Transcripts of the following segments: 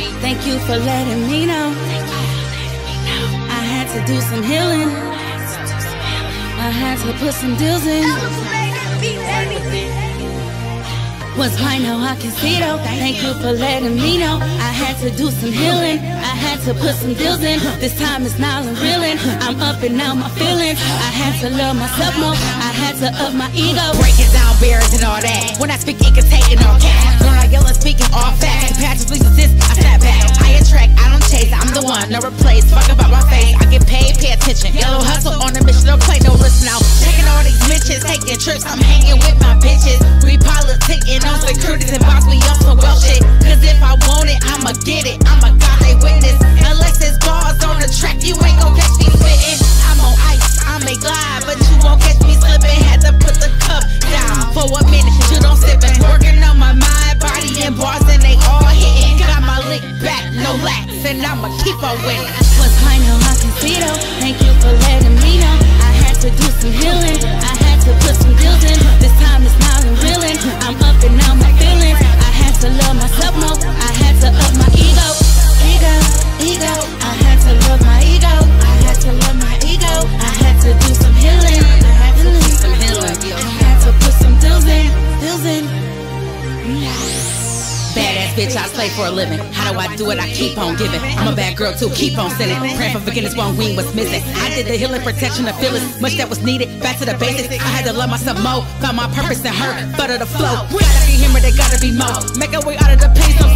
me. Thank you for letting me know. I had to do some healing. I had to put some deals in. Was blind, now I can see though. Thank you for letting me know. I had to do some healing. I had to put some deals in. This time it's not and reeling. I'm up and out my feelings. I had to love myself more. I had to up my ego. Breaking down barriers and all that. When I speak, it can take it all no replace. Fuck about my face. I get paid, pay attention. Yellow hustle on a mission, don't play, no listen out. Checking all these bitches, taking trips. I'm hanging with my bitches. We politicking on securities and box me up some well shit. Cause if I want it, I'ma get it. I'm a god, they witness. Lax, and I'ma keep on winning. Now I can see though. Thank you for letting me know. I had to do some healing. I had to put some deals in. This time it's not reeling. I'm up and out my feelings. I had to love myself more. I had to up my ego. Ego, ego. I had to love my ego. I had to love my ego. I had to do some healing. I had to do some healing. I had to put some deals in. Deals in. Badass bitch, I slay for a living. How do I do it? I keep on giving. I'm a bad girl too, keep on sinning. Praying for forgiveness, one wing was missing. I did the healing, protection, the feelings. Much that was needed. Back to the basics. I had to love myself more. Found my purpose in her. Butter the flow. Gotta be him, or they gotta be more. Make a way out of the pain, so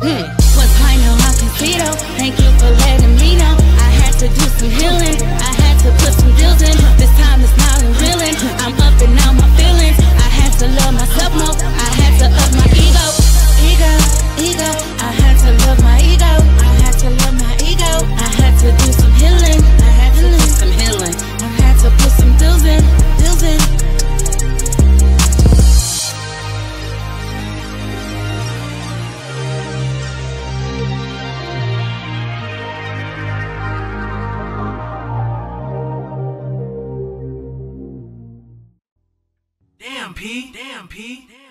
Mm. Was I can see though. Thank you for letting me know. I had to do some healing. I had to put some deals in. This time it's not and Damn, P. Damn, P. Damn.